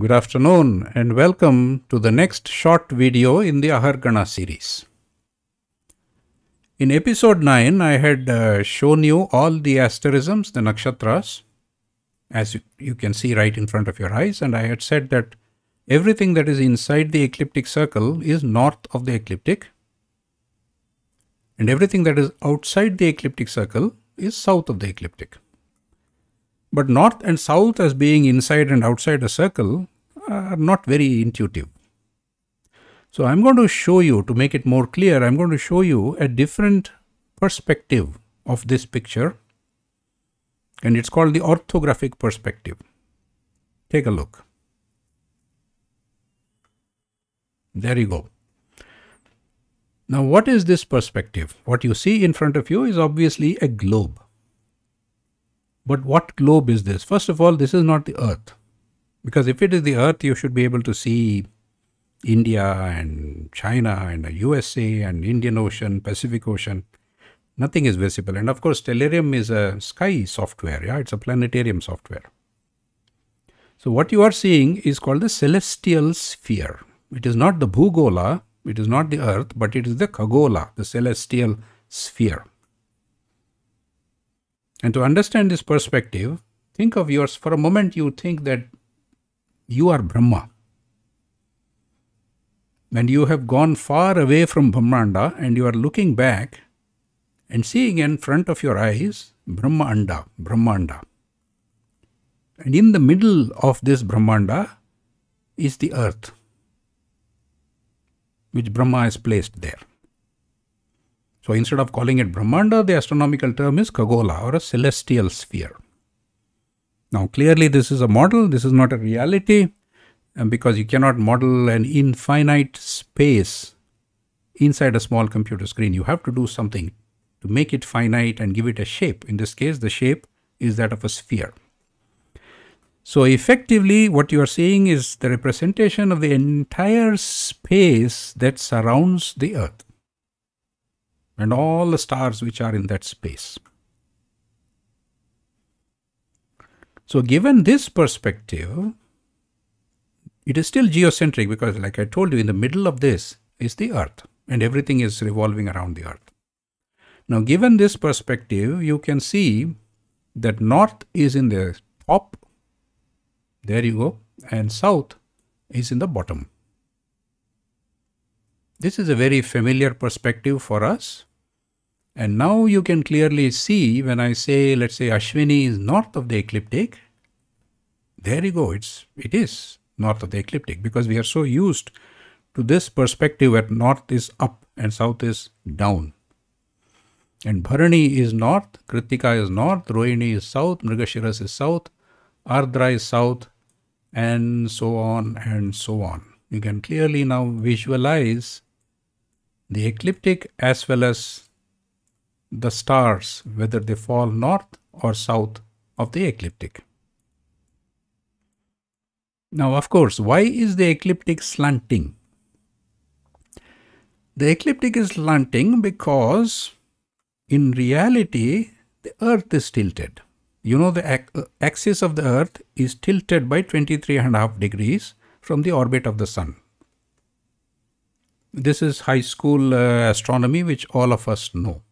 Good afternoon and welcome to the next short video in the Ahargana series. In episode 9, I had uh, shown you all the asterisms, the nakshatras, as you, you can see right in front of your eyes, and I had said that everything that is inside the ecliptic circle is north of the ecliptic, and everything that is outside the ecliptic circle is south of the ecliptic. But north and south as being inside and outside a circle are not very intuitive. So I'm going to show you, to make it more clear, I'm going to show you a different perspective of this picture. And it's called the orthographic perspective. Take a look. There you go. Now what is this perspective? What you see in front of you is obviously a globe. But what globe is this? First of all, this is not the earth. Because if it is the earth, you should be able to see India and China and the USA and Indian Ocean, Pacific Ocean. Nothing is visible. And of course, Stellarium is a sky software. Yeah, it's a planetarium software. So what you are seeing is called the celestial sphere. It is not the Bhugola, it is not the earth, but it is the Khagola, the celestial sphere. And to understand this perspective, think of yours for a moment you think that you are Brahma. And you have gone far away from Brahmanda and you are looking back and seeing in front of your eyes Brahmanda, Brahmanda. And in the middle of this Brahmanda is the earth, which Brahma has placed there. So instead of calling it Brahmanda, the astronomical term is Khagola or a celestial sphere. Now, clearly, this is a model, this is not a reality, uh, because you cannot model an infinite space inside a small computer screen. You have to do something to make it finite and give it a shape. In this case, the shape is that of a sphere. So, effectively, what you are seeing is the representation of the entire space that surrounds the Earth and all the stars which are in that space. So given this perspective, it is still geocentric because like I told you, in the middle of this is the earth and everything is revolving around the earth. Now given this perspective, you can see that north is in the top, there you go, and south is in the bottom. This is a very familiar perspective for us. And now you can clearly see when I say, let's say Ashwini is north of the ecliptic, there you go, it's, it is north of the ecliptic because we are so used to this perspective where north is up and south is down. And Bharani is north, Kritika is north, Rohini is south, Mrigashiras is south, Ardra is south, and so on and so on. You can clearly now visualize the ecliptic as well as the stars, whether they fall north or south of the ecliptic. Now, of course, why is the ecliptic slanting? The ecliptic is slanting because in reality, the earth is tilted. You know, the axis of the earth is tilted by 23 and a half degrees from the orbit of the sun. This is high school uh, astronomy, which all of us know.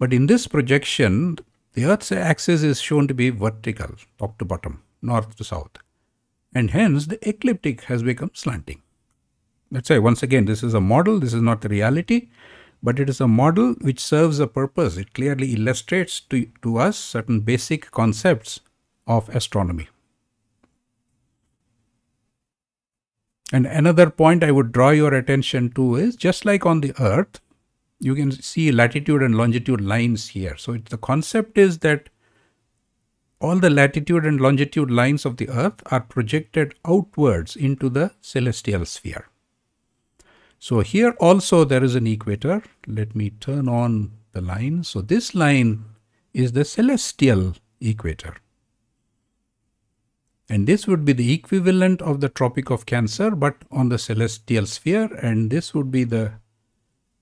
But in this projection, the Earth's axis is shown to be vertical, top to bottom, north to south. And hence, the ecliptic has become slanting. Let's say, once again, this is a model, this is not the reality, but it is a model which serves a purpose. It clearly illustrates to, to us certain basic concepts of astronomy. And another point I would draw your attention to is just like on the Earth, you can see latitude and longitude lines here. So the concept is that all the latitude and longitude lines of the earth are projected outwards into the celestial sphere. So here also there is an equator. Let me turn on the line. So this line is the celestial equator. And this would be the equivalent of the Tropic of Cancer, but on the celestial sphere. And this would be the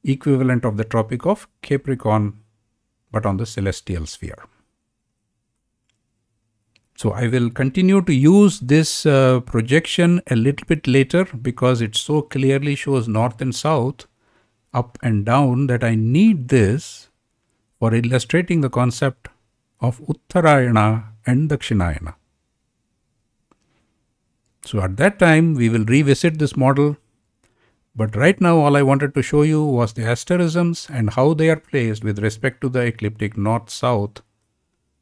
equivalent of the Tropic of Capricorn, but on the celestial sphere. So I will continue to use this uh, projection a little bit later because it so clearly shows north and south, up and down that I need this for illustrating the concept of Uttarayana and Dakshinayana. So at that time, we will revisit this model. But right now, all I wanted to show you was the asterisms and how they are placed with respect to the ecliptic north-south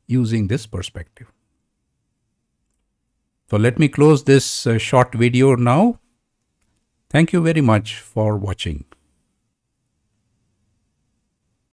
using this perspective. So let me close this uh, short video now. Thank you very much for watching.